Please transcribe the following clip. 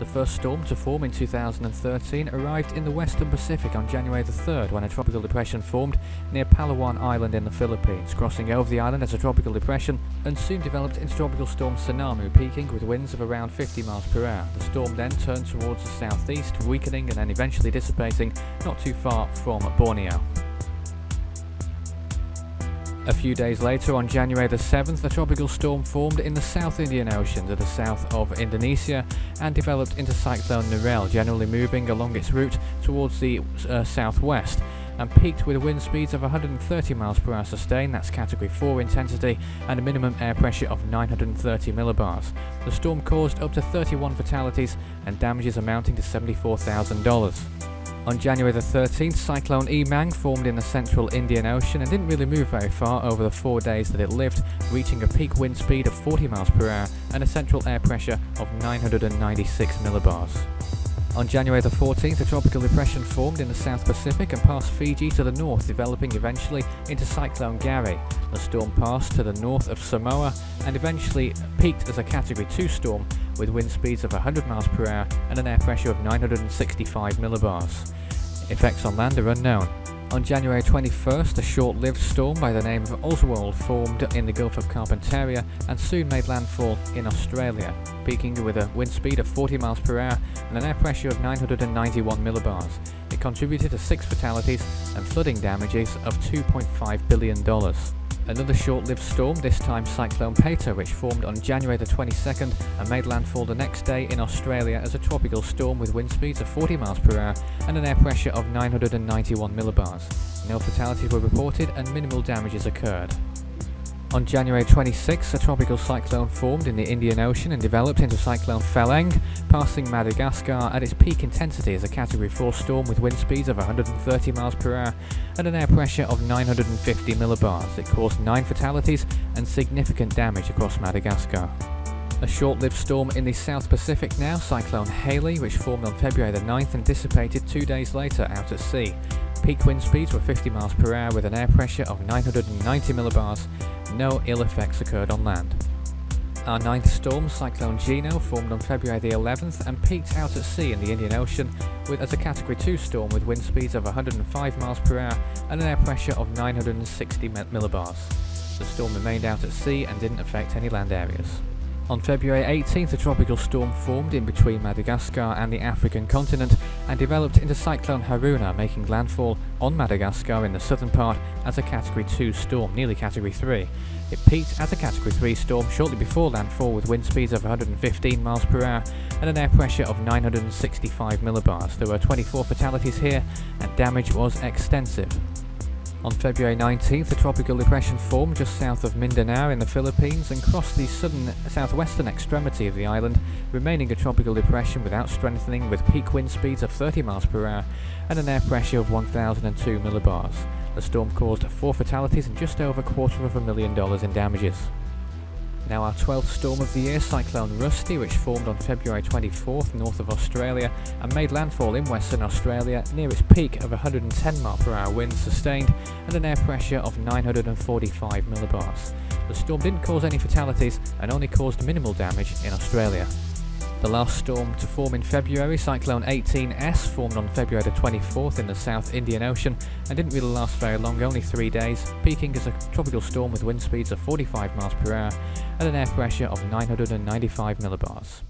The first storm to form in 2013 arrived in the western Pacific on January the 3rd when a tropical depression formed near Palawan Island in the Philippines, crossing over the island as a tropical depression and soon developed into tropical storm Sonamu, peaking with winds of around 50 miles per hour. The storm then turned towards the southeast, weakening and then eventually dissipating not too far from Borneo. A few days later, on January the 7th, a tropical storm formed in the South Indian Ocean to the south of Indonesia and developed into Cyclone Narelle, generally moving along its route towards the uh, southwest and peaked with wind speeds of 130 miles per hour sustained, that's category 4 intensity, and a minimum air pressure of 930 millibars. The storm caused up to 31 fatalities and damages amounting to $74,000. On January the 13th, Cyclone Emang formed in the central Indian Ocean and didn't really move very far over the four days that it lived, reaching a peak wind speed of 40 miles per hour and a central air pressure of 996 millibars. On January the 14th, a tropical depression formed in the South Pacific and passed Fiji to the north, developing eventually into Cyclone Garry. The storm passed to the north of Samoa and eventually peaked as a Category 2 storm with wind speeds of 100 miles per hour and an air pressure of 965 millibars. Effects on land are unknown. On January 21st, a short-lived storm by the name of Oswald formed in the Gulf of Carpentaria and soon made landfall in Australia, peaking with a wind speed of 40 miles per hour and an air pressure of 991 millibars. It contributed to six fatalities and flooding damages of $2.5 billion. Another short-lived storm, this time Cyclone Peta, which formed on January the 22nd and made landfall the next day in Australia as a tropical storm with wind speeds of 40 miles per hour and an air pressure of 991 millibars. No fatalities were reported and minimal damages occurred. On January 26, a tropical cyclone formed in the Indian Ocean and developed into Cyclone Felleng, passing Madagascar at its peak intensity as a Category 4 storm with wind speeds of 130 miles per hour and an air pressure of 950 millibars. It caused 9 fatalities and significant damage across Madagascar. A short-lived storm in the South Pacific now, Cyclone Haley, which formed on February the 9th and dissipated two days later out at sea. Peak wind speeds were 50 miles per hour with an air pressure of 990 millibars no ill effects occurred on land. Our ninth storm, Cyclone Gino, formed on February the 11th and peaked out at sea in the Indian Ocean with, as a Category 2 storm with wind speeds of 105 miles per hour and an air pressure of 960 millibars. The storm remained out at sea and didn't affect any land areas. On February 18th, a tropical storm formed in between Madagascar and the African continent and developed into Cyclone Haruna, making landfall on Madagascar in the southern part as a Category 2 storm, nearly Category 3. It peaked as a Category 3 storm shortly before landfall with wind speeds of 115 miles per hour and an air pressure of 965 millibars. There were 24 fatalities here and damage was extensive. On February 19th, a tropical depression formed just south of Mindanao in the Philippines and crossed the southern southwestern extremity of the island, remaining a tropical depression without strengthening with peak wind speeds of 30 miles per hour and an air pressure of 1002 millibars. The storm caused four fatalities and just over a quarter of a million dollars in damages. Now our 12th storm of the year, Cyclone Rusty, which formed on February 24th north of Australia and made landfall in Western Australia near its peak of 110 mph per hour winds sustained and an air pressure of 945 millibars. The storm didn't cause any fatalities and only caused minimal damage in Australia. The last storm to form in February, Cyclone 18S, formed on February the 24th in the South Indian Ocean and didn't really last very long, only three days, peaking as a tropical storm with wind speeds of 45 miles per hour and an air pressure of 995 millibars.